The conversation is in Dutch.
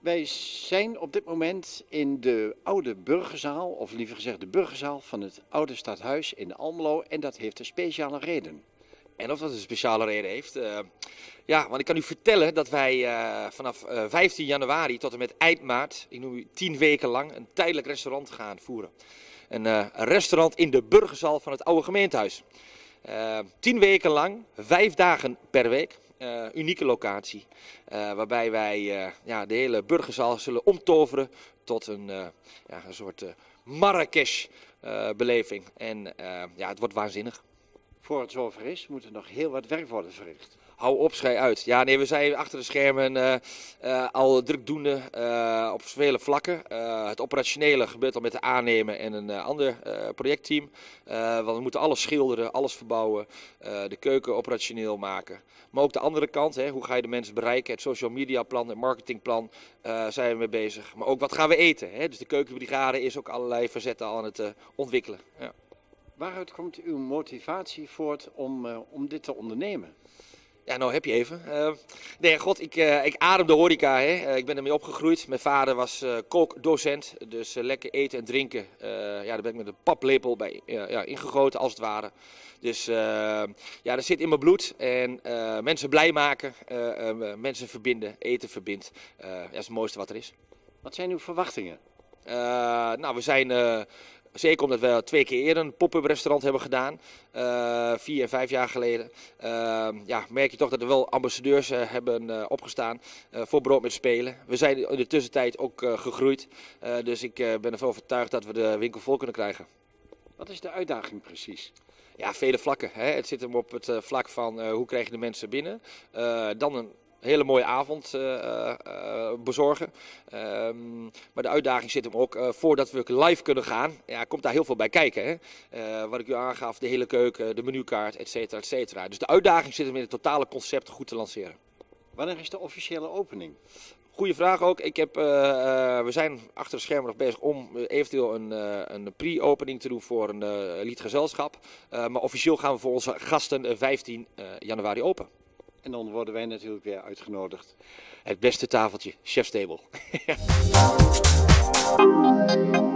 Wij zijn op dit moment in de oude burgerzaal, of liever gezegd de burgerzaal van het oude stadhuis in Almelo. En dat heeft een speciale reden. En of dat een speciale reden heeft. Uh, ja, want ik kan u vertellen dat wij uh, vanaf uh, 15 januari tot en met eind maart, ik noem u 10 weken lang, een tijdelijk restaurant gaan voeren. Een, een restaurant in de burgerzaal van het oude gemeentehuis. 10 weken lang, vijf dagen per week. Uh, unieke locatie. Uh, waarbij wij uh, ja, de hele burgerzaal zullen omtoveren tot een, ja, een soort Marrakesh-beleving. en ja, het wordt waanzinnig. Voor het zover is, moet er nog heel wat werk worden verricht hou op, schij uit. Ja, nee, we zijn achter de schermen uh, uh, al drukdoende uh, op vele vlakken. het operationele gebeurt al met de aannemer en een ander projectteam. want we moeten alles schilderen, alles verbouwen, de keuken operationeel maken. Maar ook de andere kant, hè, hoe ga je de mensen bereiken? Het social media plan, het marketingplan zijn we mee bezig. Maar ook wat gaan we eten? Hè? Dus de keukenbrigade is ook allerlei facetten aan het ontwikkelen. Ja. Waaruit komt uw motivatie voort om, om dit te ondernemen? Ja, nou heb je even. Uh, nee, god, ik, uh, ik adem de horeca. Hè. Uh, ik ben ermee opgegroeid. Mijn vader was kookdocent. Dus lekker eten en drinken. ja, daar ben ik met een paplepel bij ja, ingegoten, als het ware. Dus ja, dat zit in mijn bloed. En mensen blij maken, mensen verbinden, eten verbindt. ja, dat is het mooiste wat er is. Wat zijn uw verwachtingen? nou, we zijn Zeker omdat we twee keer eerder een pop-up restaurant hebben gedaan, uh, vier en vijf jaar geleden. Uh, ja, merk je toch dat er wel ambassadeurs uh, hebben opgestaan voor Brood met Spelen. We zijn in de tussentijd ook gegroeid, dus ik ben ervan overtuigd dat we de winkel vol kunnen krijgen. Wat is de uitdaging precies? Ja, vele vlakken. Hè. Het zit hem op het vlak van hoe krijg je de mensen binnen. dan een hele mooie avond uh, uh, bezorgen. Um, maar de uitdaging zit hem ook, voordat we live kunnen gaan, ja, komt daar heel veel bij kijken. Hè? wat ik u aangaf, de hele keuken, de menukaart, et cetera, et cetera. Dus de uitdaging zit hem in het totale concept goed te lanceren. Wanneer is de officiële opening? Goeie vraag ook. Ik heb, we zijn achter de schermen nog bezig om eventueel een, een pre-opening te doen voor een elite gezelschap. maar officieel gaan we voor onze gasten 15 januari open. En dan worden wij natuurlijk weer uitgenodigd. Het beste tafeltje, chefstable.